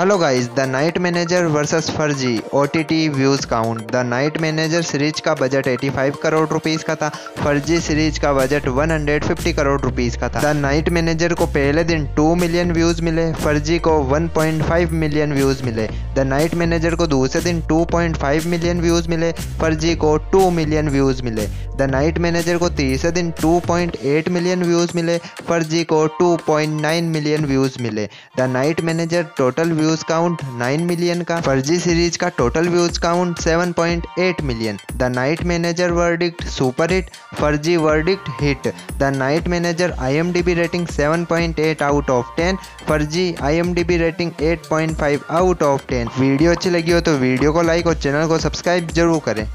Hello guys the night manager versus Farzi OTT views count the night manager series का budget 85 crore rupees का था फर्जी series का budget 150 crore rupees का था. द नाइट मैनेजर को पहले दिन 2 मिलियन व्यूज़ मिले फर्जी को 1.5 मिलियन व्यूज़ मिले. द नाइट मैनेजर को दूसरे दिन 2.5 मिलियन व्यूज़ मिले फर्जी को 2 मिलियन व्यूज़ मिले. द नाइट मैनेजर को तीसरे दिन 2.8 मिलियन व्यूज़ मिले फर्जी को 2.9 मिलियन व्यूज़ मिले. The night manager total views count 9 million का फर्जी सीरीज़ का total views count 7.8 million the night manager verdict super hit Farzi verdict hit the night manager IMDb rating 7.8 out of 10 Farzi IMDb rating 8.5 out of 10 video अच्छी लगी हो तो video को like और channel को subscribe ज़रूर करें।